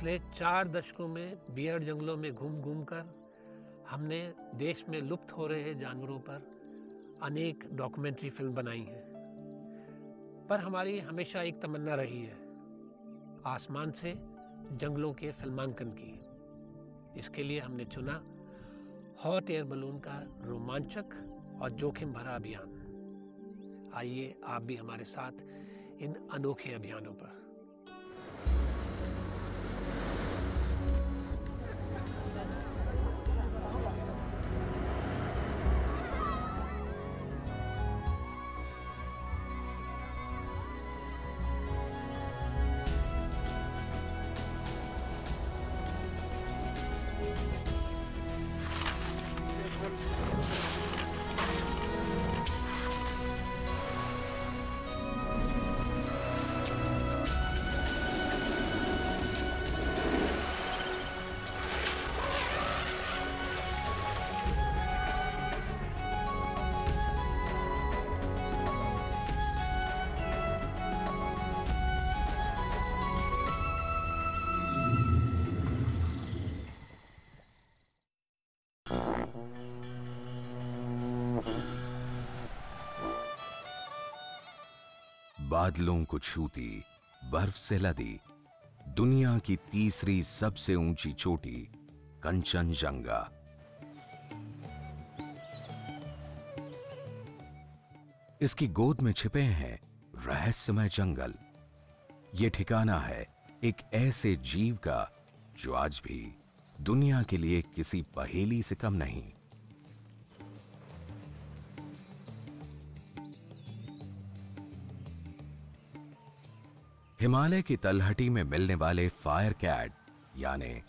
पिछले चार दशकों में बियड जंगलों में घूम घूम कर हमने देश में लुप्त हो रहे जानवरों पर अनेक डॉक्यूमेंट्री फ़िल्म बनाई हैं। पर हमारी हमेशा एक तमन्ना रही है, आसमान से जंगलों के फिल्मांकन की। इसके लिए हमने चुना हॉट एयर बलून का रोमांचक और जोखिम भरा अभियान। आइए आप भी हमारे साथ इन अनोखे अभियानों पर। बादलों को छूती, बर्फ़ से लदी दुनिया की तीसरी सबसे ऊँची चोटी, कंचनजंगा। इसकी गोद में छिपे हैं रहस्यमय जंगल। ये ठिकाना है एक ऐसे जीव का, जो आज भी दुनिया के लिए किसी पहेली से कम नहीं। हिमालय की तलहटी में मिलने वाले फायर कैट यानी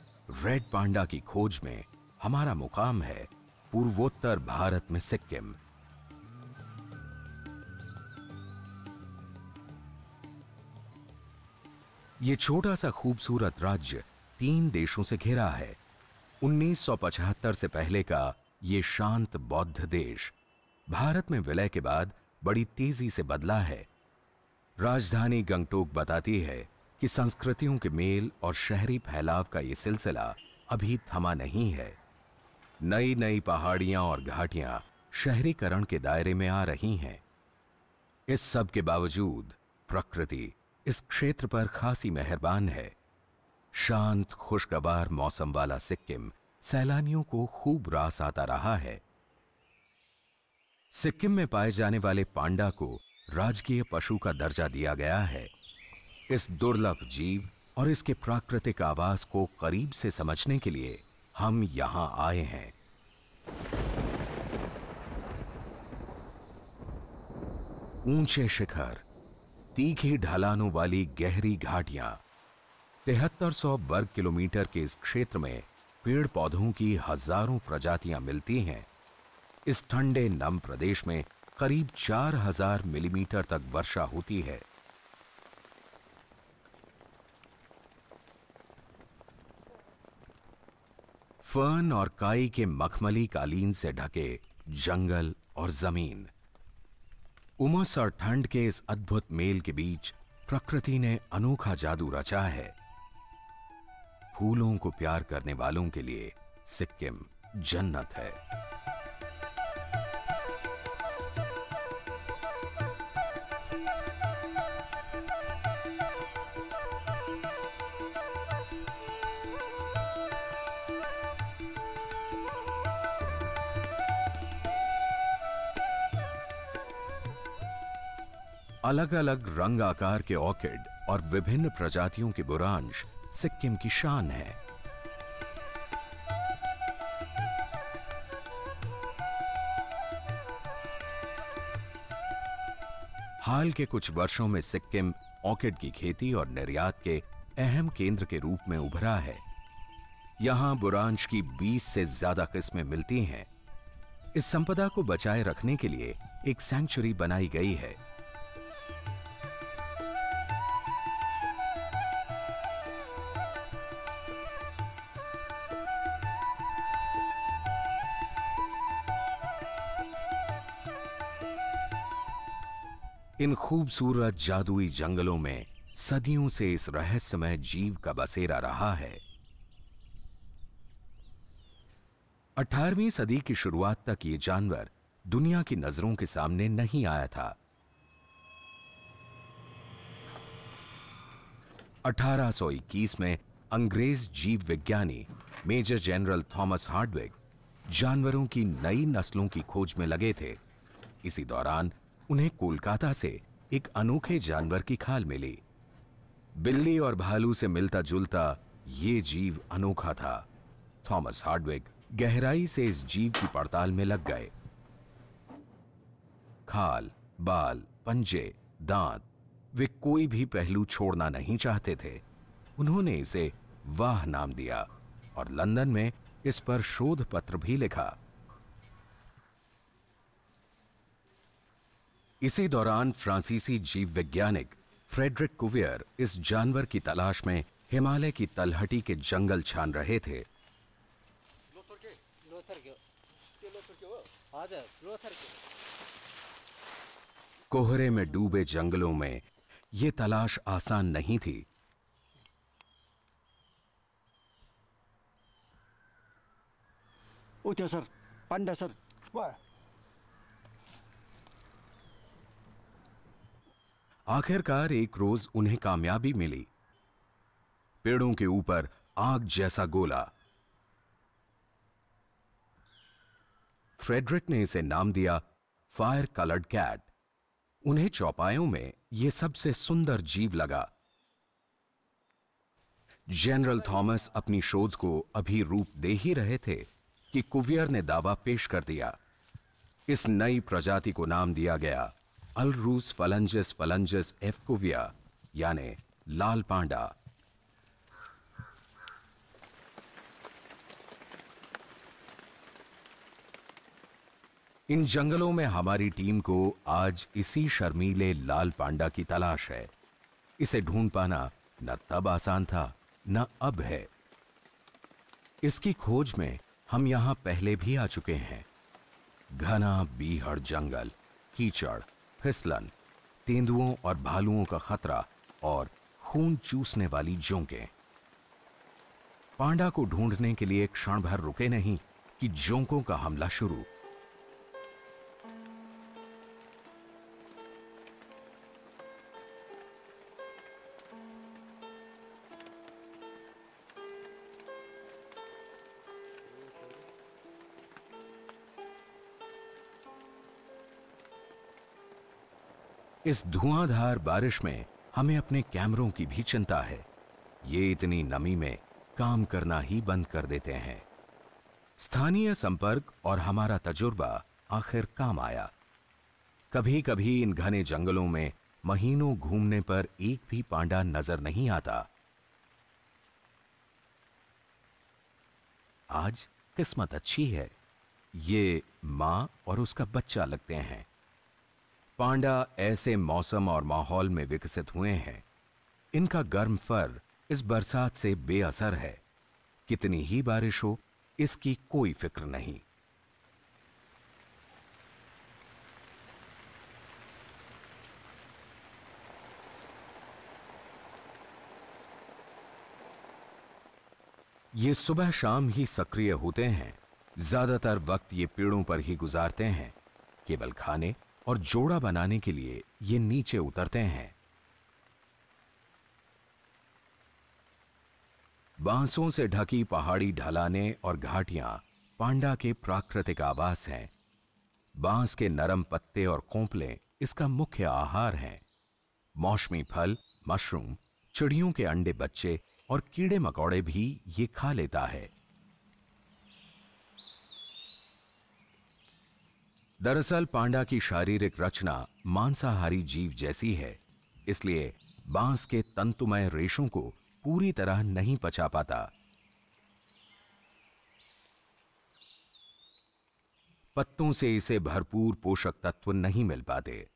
रेड पांडा की खोज में हमारा मुकाम है पूर्वोत्तर भारत में सिक्किम। ये छोटा सा खूबसूरत राज्य तीन देशों से घिरा है। 1975 से पहले का ये शांत बौद्ध देश भारत में विलय के बाद बड़ी तेज़ी से बदला है। राजधानी गंगटोक बताती है कि संस्कृतियों के मेल और शहरी फैलाव का ये सिलसिला अभी थमा नहीं है। नई नई पहाड़ियाँ और घाटियाँ शहरीकरण के दायरे में आ रही हैं। इस सब के बावजूद प्रकृति इस क्षेत्र पर खासी मेहरबान है। शांत, खुशगवार मौसम वाला सिक्किम सैलानियों को खूब रास आता रहा है। सिक्किम में पाए जाने वाले पांडा को राजकीय पशु का दर्जा दिया गया है। इस दुर्लभ जीव और इसके प्राकृतिक आवास को करीब से समझने के लिए हम यहाँ आए हैं। ऊँचे शिखर, तीखी ढलानों वाली गहरी घाटियाँ, तिहत्तर सौ वर्ग किलोमीटर के इस क्षेत्र में पेड़ पौधों की हज़ारों प्रजातियाँ मिलती हैं। इस ठंडे नम प्रदेश में करीब चार हज़ार मिलीमीटर तक वर्षा होती है। फर्न और काई के मखमली कालीन से ढके जंगल और ज़मीन। उमस और ठंड के इस अद्भुत मेल के बीच प्रकृति ने अनोखा जादू रचा है। फूलों को प्यार करने वालों के लिए सिक्किम जन्नत है। अलग अलग रंग आकार के ऑर्किड और विभिन्न प्रजातियों के बुरांश सिक्किम की शान है। हाल के कुछ वर्षों में सिक्किम ऑर्किड की खेती और निर्यात के अहम केंद्र के रूप में उभरा है। यहाँ बुरांश की 20 से ज़्यादा किस्में मिलती हैं। इस संपदा को बचाए रखने के लिए एक सेंचुरी बनाई गई है। इन खूबसूरत जादुई जंगलों में सदियों से इस रहस्यमय जीव का बसेरा रहा है। 18वीं सदी की शुरुआत तक ये जानवर दुनिया की नज़रों के सामने नहीं आया था। 1821 में अंग्रेज़ जीव विज्ञानी मेजर जनरल थॉमस हार्डविक जानवरों की नई नस्लों की खोज में लगे थे। इसी दौरान उन्हें कोलकाता से एक अनोखे जानवर की खाल मिली। बिल्ली और भालू से मिलता जुलता ये जीव अनोखा था। थॉमस हार्डविक गहराई से इस जीव की पड़ताल में लग गए। खाल, बाल, पंजे, दांत, वे कोई भी पहलू छोड़ना नहीं चाहते थे। उन्होंने इसे वाह नाम दिया और लंदन में इस पर शोध पत्र भी लिखा। इसी दौरान फ्रांसीसी जीव वैज्ञानिक फ्रेडरिक कुवियर इस जानवर की तलाश में हिमालय की तलहटी के जंगल छान रहे थे। कोहरे में डूबे जंगलों में ये तलाश आसान नहीं थी। Sir panda sir. वाह। आखिरकार एक रोज उन्हें कामयाबी मिली। पेड़ों के ऊपर आग जैसा गोला। फ्रेडरिक ने इसे नाम दिया फायर कलर्ड कैट। उन्हें चौपायों में यह सबसे सुंदर जीव लगा। जनरल थॉमस अपनी शोध को अभी रूप दे ही रहे थे कि कुवियर ने दावा पेश कर दिया। इस नई प्रजाति को नाम दिया गया। अलरूस फलंजस फलंजस एफकुविया यानी लाल पांडा इन जंगलों में हमारी टीम को आज इसी शर्मीले लाल पांडा की तलाश है। इसे ढूंढ पाना न तब आसान था, न अब है। इसकी खोज में हम यहाँ पहले भी आ चुके हैं। घना बीहड़ जंगल, कीचड़ फिसलन, तेंदुओं और भालुओं का खतरा और खून चूसने वाली जोंकें। पांडा को ढूँढने के लिए क्षण भर रुके नहीं कि जोंकों का हमला शुरू। इस धुआंधार बारिश में हमें अपने कैमरों की भी चिंता है। ये इतनी नमी में काम करना ही बंद कर देते हैं। स्थानीय संपर्क और हमारा तजुर्बा आखिर काम आया। कभी कभी इन घने जंगलों में महीनों घूमने पर एक भी पांडा नज़र नहीं आता। आज किस्मत अच्छी है। ये माँ और उसका बच्चा लगते हैं। पांडा ऐसे मौसम और माहौल में विकसित हुए हैं। इनका गर्म फर इस बरसात से बेअसर है। कितनी ही बारिश हो, इसकी कोई फ़िक्र नहीं। ये सुबह शाम ही सक्रिय होते हैं। ज़्यादातर वक्त ये पेड़ों पर ही गुजारते हैं। केवल खाने और जोड़ा बनाने के लिए ये नीचे उतरते हैं। बांसों से ढकी पहाड़ी ढलाने और घाटियाँ पांडा के प्राकृतिक आवास हैं। बाँस के नरम पत्ते और कोंपले इसका मुख्य आहार हैं। मौसमी फल, मशरूम, चिड़ियों के अंडे बच्चे और कीड़े मकोड़े भी ये खा लेता है। दरअसल पांडा की शारीरिक रचना मांसाहारी जीव जैसी है, इसलिए बाँस के तंतुमय रेशों को पूरी तरह नहीं पचा पाता। पत्तों से इसे भरपूर पोषक तत्व नहीं मिल पाते।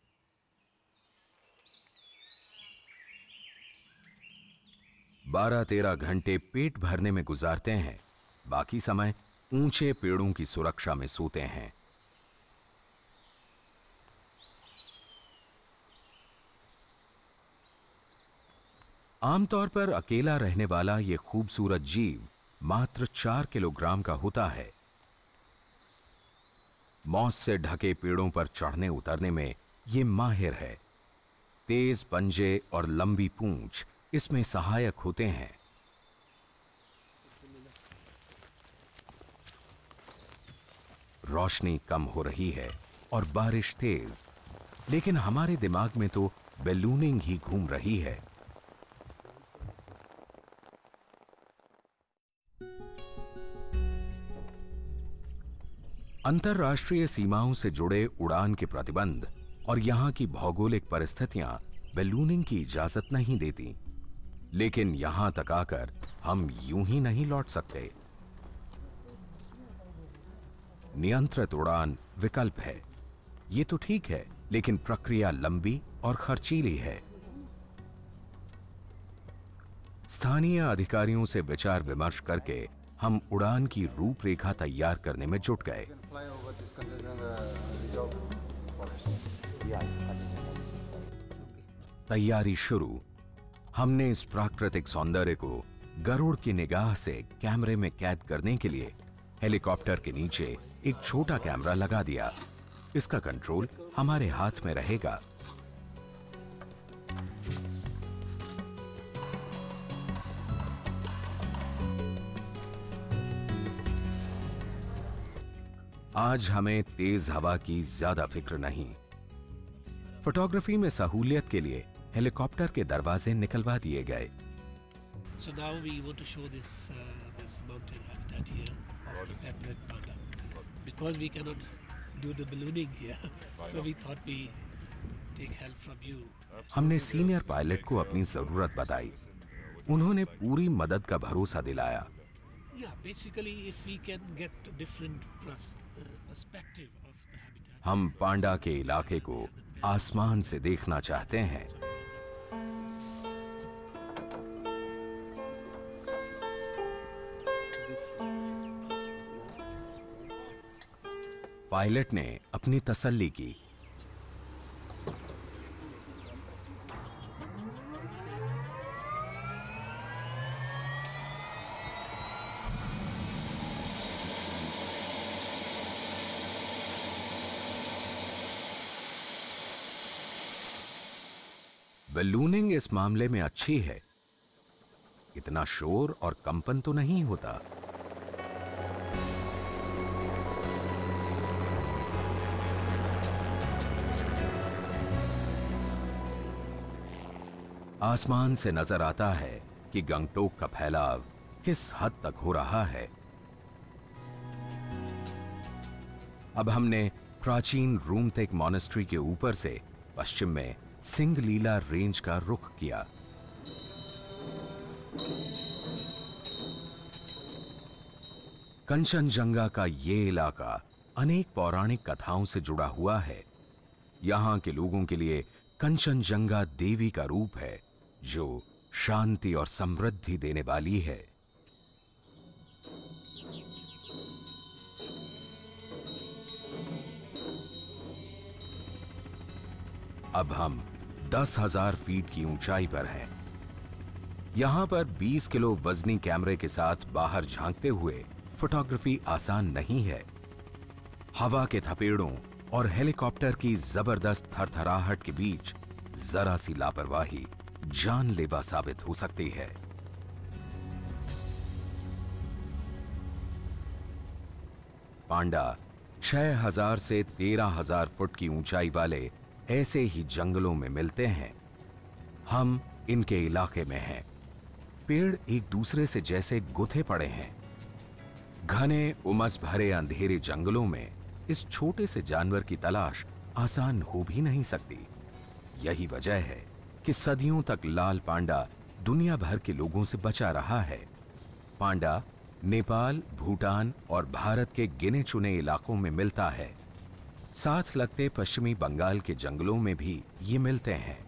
बारह तेरह घंटे पेट भरने में गुजारते हैं, बाकी समय ऊँचे पेड़ों की सुरक्षा में सोते हैं। आमतौर पर अकेला रहने वाला यह खूबसूरत जीव मात्र चार किलोग्राम का होता है। मौस से ढके पेड़ों पर चढ़ने उतरने में यह माहिर है। तेज पंजे और लंबी पूंछ इसमें सहायक होते हैं। रोशनी कम हो रही है और बारिश तेज, लेकिन हमारे दिमाग में तो बेलूनिंग ही घूम रही है। अंतरराष्ट्रीय सीमाओं से जुड़े उड़ान के प्रतिबंध और यहाँ की भौगोलिक परिस्थितियाँ बैलूनिंग की इजाज़त नहीं देती। लेकिन यहाँ तक आकर हम यूँ ही नहीं लौट सकते। नियंत्रित उड़ान विकल्प है। ये तो ठीक है, लेकिन प्रक्रिया लंबी और खर्चीली है। स्थानीय अधिकारियों से विचार विमर्श करके हम उड़ान की रूपरेखा तैयार करने में जुट गए। तैयारी शुरू। हमने इस प्राकृतिक सौंदर्य को गरुड़ की निगाह से कैमरे में कैद करने के लिए हेलीकॉप्टर के नीचे एक छोटा कैमरा लगा दिया। इसका कंट्रोल हमारे हाथ में रहेगा। आज हमें तेज हवा की ज़्यादा फ़िक्र नहीं। फोटोग्राफी में सहूलियत के लिए हेलीकॉप्टर के दरवाजे निकलवा दिए गए। हमने सीनियर पायलट को अपनी ज़रूरत बताई। उन्होंने पूरी मदद का भरोसा दिलाया। बेसिकली गेट हम पांडा के इलाके को आसमान से देखना चाहते हैं। पायलट ने अपनी तसल्ली की। बलूनिंग इस मामले में अच्छी है। इतना शोर और कंपन तो नहीं होता। आसमान से नज़र आता है कि गंगटोक का फैलाव किस हद तक हो रहा है। अब हमने प्राचीन रूमतेक मॉनेस्ट्री के ऊपर से पश्चिम में सिंगलीला रेंज का रुख किया। कंचनजंगा का ये इलाका अनेक पौराणिक कथाओं से जुड़ा हुआ है। यहाँ के लोगों के लिए कंचनजंगा देवी का रूप है, जो शांति और समृद्धि देने वाली है। अब हम दस हज़ार फीट की ऊंचाई पर है। यहाँ पर 20 किलो वजनी कैमरे के साथ बाहर झांकते हुए फोटोग्राफी आसान नहीं है। हवा के थपेड़ों और हेलीकॉप्टर की ज़बरदस्त थरथराहट के बीच जरा सी लापरवाही जानलेवा साबित हो सकती है। पांडा 6000 से 13000 फुट की ऊंचाई वाले ऐसे ही जंगलों में मिलते हैं। हम इनके इलाके में हैं। पेड़ एक दूसरे से जैसे गुथे पड़े हैं। घने, उमस भरे अंधेरे जंगलों में इस छोटे से जानवर की तलाश आसान हो भी नहीं सकती। यही वजह है कि सदियों तक लाल पांडा दुनिया भर के लोगों से बचा रहा है। पांडा नेपाल, भूटान और भारत के गिने चुने इलाकों में मिलता है। साथ लगते पश्चिमी बंगाल के जंगलों में भी ये मिलते हैं।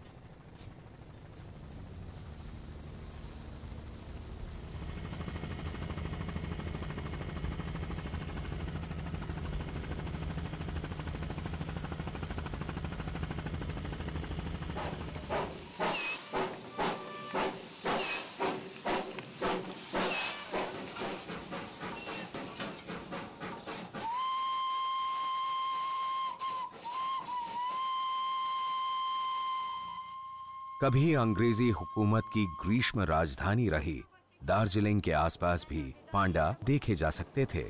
कभी अंग्रेज़ी हुकूमत की ग्रीष्म राजधानी रही। दार्जिलिंग के आसपास भी पांडा देखे जा सकते थे।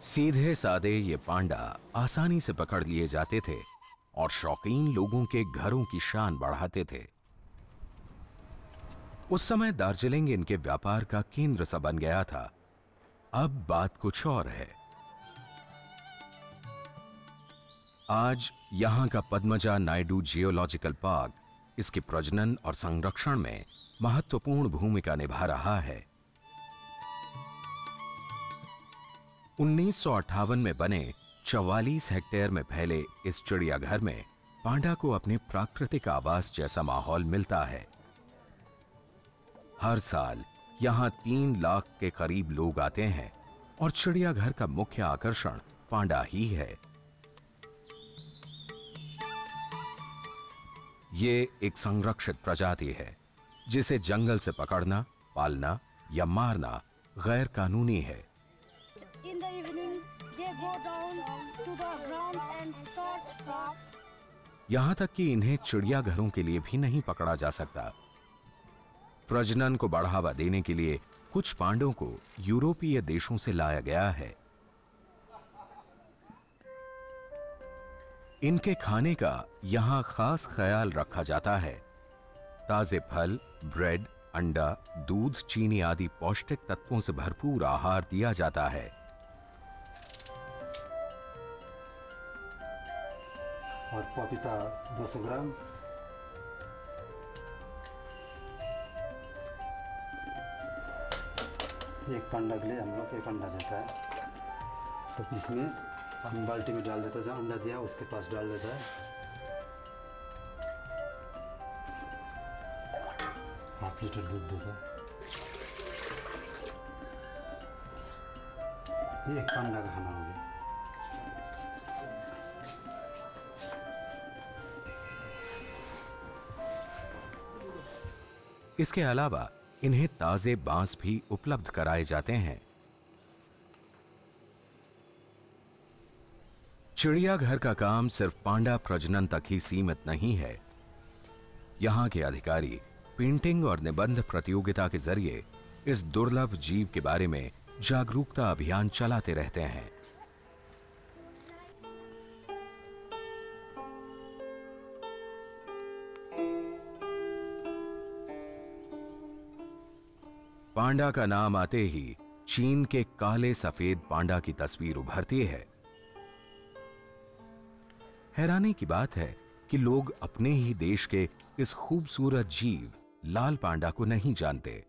सीधे सादे ये पांडा आसानी से पकड़ लिए जाते थे और शौकीन लोगों के घरों की शान बढ़ाते थे। उस समय दार्जिलिंग इनके व्यापार का केंद्र सा बन गया था। अब बात कुछ और है। आज यहाँ का पद्मजा नायडू जियोलॉजिकल पार्क इसके प्रजनन और संरक्षण में महत्वपूर्ण भूमिका निभा रहा है। उन्नीस सौ अठावन में बने 44 हेक्टेयर में फैले इस चिड़ियाघर में पांडा को अपने प्राकृतिक आवास जैसा माहौल मिलता है। हर साल यहाँ तीन लाख के करीब लोग आते हैं और चिड़ियाघर का मुख्य आकर्षण पांडा ही है। ये एक संरक्षित प्रजाति है जिसे जंगल से पकड़ना पालना या मारना गैर कानूनी है। In the evening, they go down to the ground and search for यहाँ तक कि इन्हें चिड़ियाघरों के लिए भी नहीं पकड़ा जा सकता। प्रजनन को बढ़ावा देने के लिए कुछ पांडों को यूरोपीय देशों से लाया गया है। इनके खाने का यहाँ खास ख्याल रखा जाता है। ताजे फल, ब्रेड, अंडा, दूध, चीनी आदि पौष्टिक तत्वों से भरपूर आहार दिया जाता है। और पपीता 200 ग्राम। एक पंडा के लिए हम लोग एक अंडा देता है। तो इसमें हम बाल्टी में डाल देता है जहाँ अंडा दिया उसके पास डाल देता है। हाफ़ लीटर दूध देता है। ये एक पंडा का खाना हो गया। इसके अलावा इन्हें ताजे बाँस भी उपलब्ध कराए जाते हैं। चिड़ियाघर का काम सिर्फ़ पांडा प्रजनन तक ही सीमित नहीं है। यहाँ के अधिकारी पेंटिंग और निबंध प्रतियोगिता के ज़रिए इस दुर्लभ जीव के बारे में जागरूकता अभियान चलाते रहते हैं। पांडा का नाम आते ही चीन के काले सफ़ेद पांडा की तस्वीर उभरती है। हैरानी की बात है कि लोग अपने ही देश के इस खूबसूरत जीव लाल पांडा को नहीं जानते।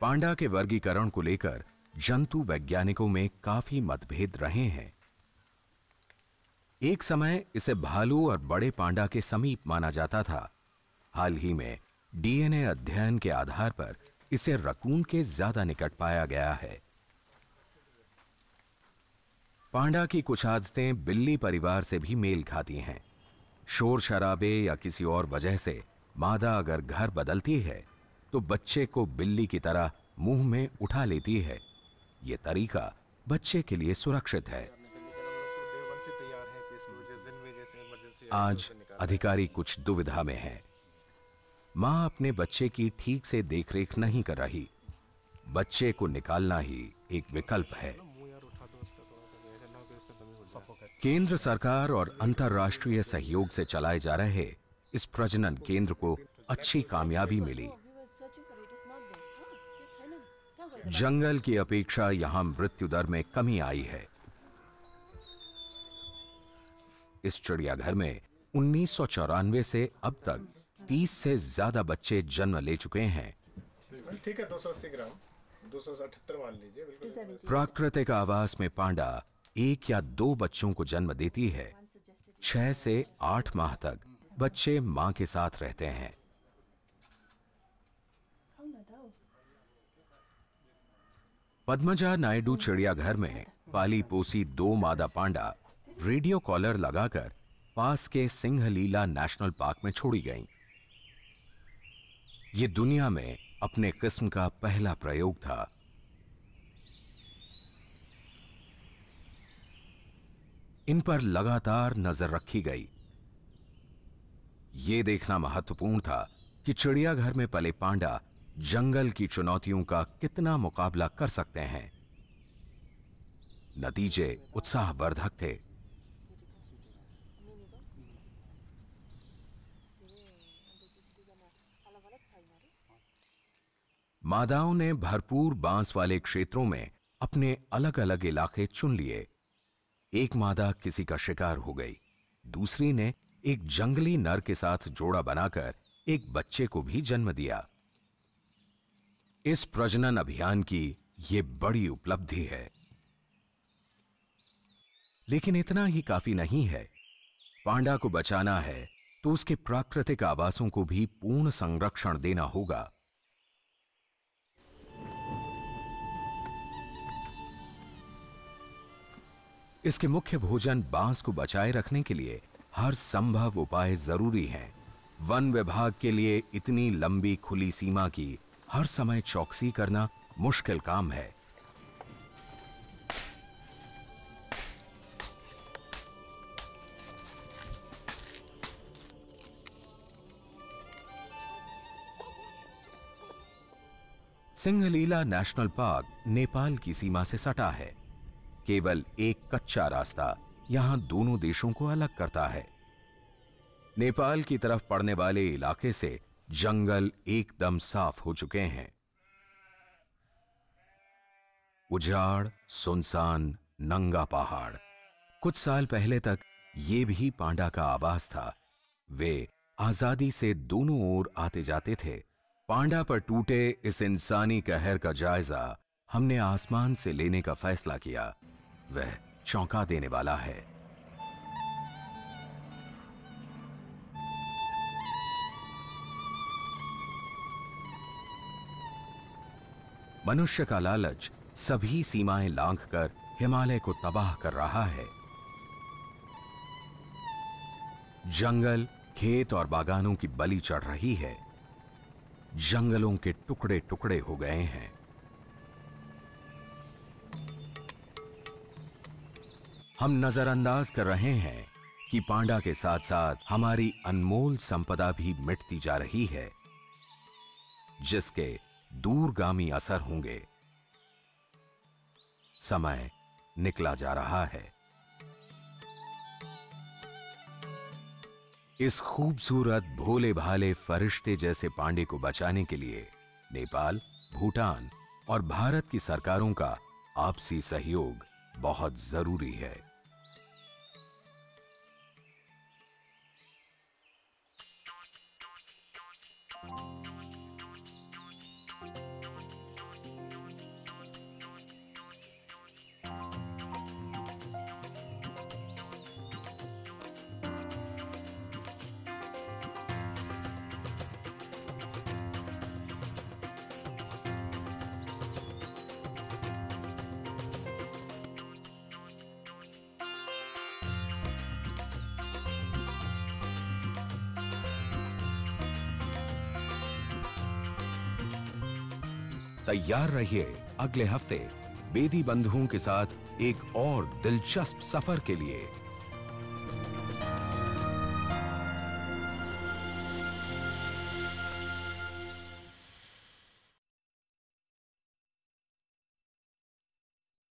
पांडा के वर्गीकरण को लेकर जंतु वैज्ञानिकों में काफ़ी मतभेद रहे हैं। एक समय इसे भालू और बड़े पांडा के समीप माना जाता था। हाल ही में डीएनए अध्ययन के आधार पर इसे रकून के ज़्यादा निकट पाया गया है। पांडा की कुछ आदतें बिल्ली परिवार से भी मेल खाती हैं। शोर शराबे या किसी और वजह से मादा अगर घर बदलती है तो बच्चे को बिल्ली की तरह मुँह में उठा लेती है। यह तरीका बच्चे के लिए सुरक्षित है। आज अधिकारी कुछ दुविधा में है। माँ अपने बच्चे की ठीक से देखरेख नहीं कर रही। बच्चे को निकालना ही एक विकल्प है। केंद्र सरकार और अंतर्राष्ट्रीय सहयोग से चलाए जा रहे इस प्रजनन केंद्र को अच्छी कामयाबी मिली। जंगल की अपेक्षा यहाँ मृत्यु दर में कमी आई है। इस चिड़ियाघर में उन्नीस सौ चौरानवे से अब तक 30 से ज़्यादा बच्चे जन्म ले चुके हैं। ठीक है 280 ग्राम 278 मान लीजिए बिल्कुल प्राकृतिक आवास में पांडा एक या दो बच्चों को जन्म देती है। छह से आठ माह तक बच्चे माँ के साथ रहते हैं। पद्मजा नायडू चिड़ियाघर में पाली पोसी दो मादा पांडा रेडियो कॉलर लगाकर पास के सिंहलीला नेशनल पार्क में छोड़ी गईं। ये दुनिया में अपने किस्म का पहला प्रयोग था। इन पर लगातार नज़र रखी गई। यह देखना महत्वपूर्ण था कि चिड़ियाघर में पले पांडा जंगल की चुनौतियों का कितना मुकाबला कर सकते हैं। नतीजे उत्साहवर्धक थे। मादाओं ने भरपूर बाँस वाले क्षेत्रों में अपने अलग अलग इलाके चुन लिए। एक मादा किसी का शिकार हो गई, दूसरी ने एक जंगली नर के साथ जोड़ा बनाकर एक बच्चे को भी जन्म दिया। इस प्रजनन अभियान की यह बड़ी उपलब्धि है। लेकिन इतना ही काफ़ी नहीं है। पांडा को बचाना है तो उसके प्राकृतिक आवासों को भी पूर्ण संरक्षण देना होगा। इसके मुख्य भोजन बाँस को बचाए रखने के लिए हर संभव उपाय ज़रूरी हैं। वन विभाग के लिए इतनी लंबी खुली सीमा की हर समय चौकसी करना मुश्किल काम है। सिंहलीला नेशनल पार्क नेपाल की सीमा से सटा है। केवल एक कच्चा रास्ता यहाँ दोनों देशों को अलग करता है। नेपाल की तरफ़ पड़ने वाले इलाके से जंगल एकदम साफ़ हो चुके हैं। उजाड़ सुनसान, नंगा पहाड़। कुछ साल पहले तक ये भी पांडा का आवास था। वे आज़ादी से दोनों ओर आते जाते थे। पांडा पर टूटे इस इंसानी कहर का जायजा हमने आसमान से लेने का फैसला किया। वह चौंका देने वाला है। मनुष्य का लालच सभी सीमाएँ लांघकर हिमालय को तबाह कर रहा है। जंगल, खेत और बागानों की बलि चढ़ रही है। जंगलों के टुकड़े टुकड़े हो गए हैं। हम नजरअंदाज कर रहे हैं कि पांडा के साथ साथ हमारी अनमोल संपदा भी मिटती जा रही है, जिसके दूरगामी असर होंगे। समय निकला जा रहा है। इस खूबसूरत भोले भाले फरिश्ते जैसे पांडे को बचाने के लिए नेपाल, भूटान और भारत की सरकारों का आपसी सहयोग बहुत ज़रूरी है। तैयार रहिए अगले हफ़्ते बेदी बंधुओं के साथ एक और दिलचस्प सफ़र के लिए।